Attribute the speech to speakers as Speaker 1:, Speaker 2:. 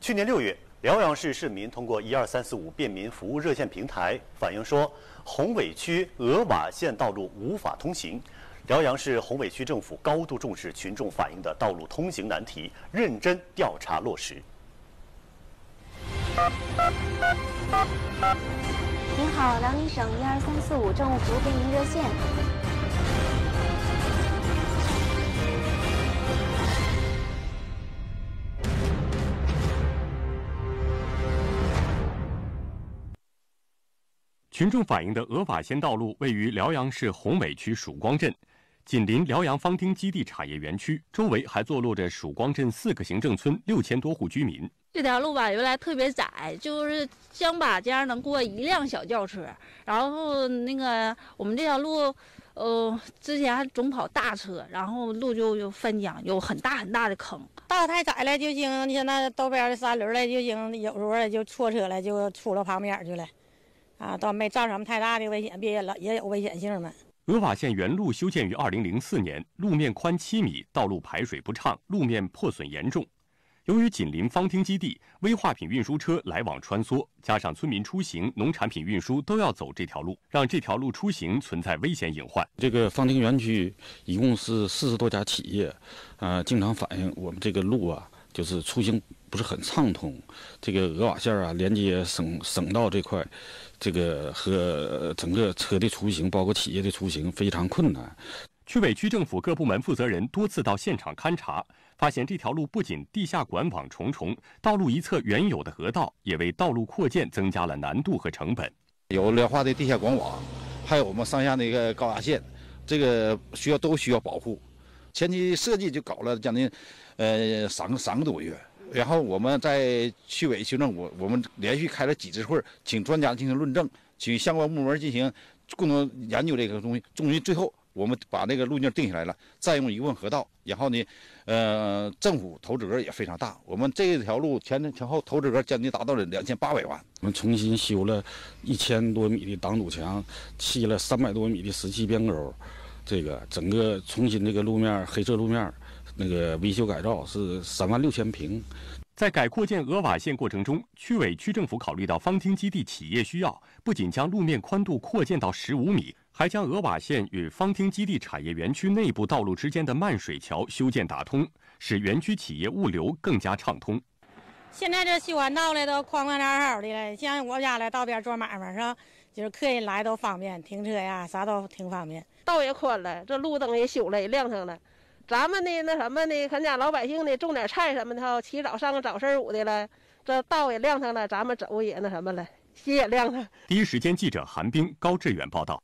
Speaker 1: 去年六月，辽阳市市民通过一二三四五便民服务热线平台反映说，宏伟区鹅瓦线道路无法通行。辽阳市宏伟区政府高度重视群众反映的道路通行难题，认真调查落实。
Speaker 2: 您好，辽宁省一二三四五政务服务便民热线。
Speaker 3: 群众反映的鹅瓦线道路位于辽阳市宏伟区曙光镇，紧邻辽阳方丁基地产业园区，周围还坐落着曙光镇四个行政村六千多户居民。
Speaker 4: 这条路吧，原来特别窄，就是乡把间能过一辆小轿车。然后那个我们这条路，呃，之前还总跑大车，然后路就就翻江，有很大很大的坑。
Speaker 5: 道太窄了，就经现在道边的三轮了，就经有时候就错车了，就出了旁边去了。啊，倒没造成什么太大的危险，别老也有危险性嘛。
Speaker 3: 额瓦县原路修建于二零零四年，路面宽七米，道路排水不畅，路面破损严重。由于紧邻方汀基地，危化品运输车来往穿梭，加上村民出行、农产品运输都要走这条路，让这条路出行存在危险隐患。
Speaker 6: 这个方汀园区一共是四十多家企业，呃，经常反映我们这个路啊，就是出行不是很畅通。这个额瓦线啊，连接省省道这块。这个和整个车的出行，包括企业的出行非常困难。
Speaker 3: 区委区政府各部门负责人多次到现场勘查，发现这条路不仅地下管网重重，道路一侧原有的河道也为道路扩建增加了难度和成本。
Speaker 7: 有辽化的地下管网，还有我们上下那个高压线，这个需要都需要保护。前期设计就搞了将近，呃，三个三个多月。然后我们在区委区政府，我们连续开了几次会，请专家进行论证，请相关部门进行共同研究这个东西。终于最后，我们把那个路径定下来了，再用一问河道。然后呢，呃，政府投资额也非常大，我们这条路前前后投资额将近达到了两千八百万。
Speaker 6: 我们重新修了一千多米的挡土墙，砌了三百多米的石砌边沟，这个整个重新这个路面黑色路面。那个维修改造是三万六千平。
Speaker 3: 在改扩建鹅瓦线过程中，区委区政府考虑到方汀基地企业需要，不仅将路面宽度扩建到十五米，还将鹅瓦线与方汀基地产业园区内部道路之间的漫水桥修建打通，使园区企业物流更加畅通。
Speaker 5: 现在这修完道了，都宽宽敞敞的了。像我家来道边做买卖是吧？就是客人来都方便，停车呀啥都挺方便。
Speaker 8: 道也宽了，这路灯也修了，也亮上了。咱们呢，那什么呢？咱家老百姓呢，种点菜什么的哈，起早上个早市舞的了，这道也亮上了，咱们走也那什么了，心也亮了。
Speaker 3: 第一时间，记者韩冰、高志远报道。